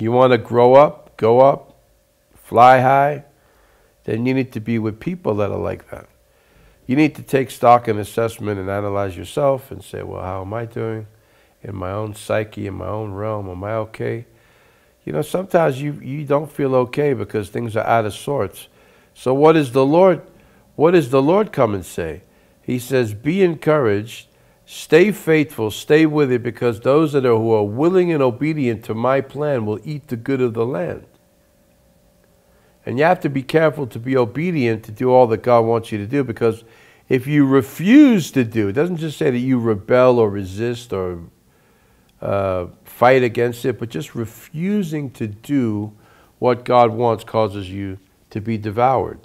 You want to grow up, go up, fly high, then you need to be with people that are like that. You need to take stock and assessment and analyze yourself and say, well, how am I doing in my own psyche, in my own realm? Am I okay? You know, sometimes you, you don't feel okay because things are out of sorts. So what is the Lord, what does the Lord come and say? He says, be encouraged, stay faithful, stay with it, because those that are who are willing and obedient to my plan will eat the good of the land. And you have to be careful to be obedient to do all that God wants you to do because if you refuse to do, it doesn't just say that you rebel or resist or uh, fight against it, but just refusing to do what God wants causes you to be devoured.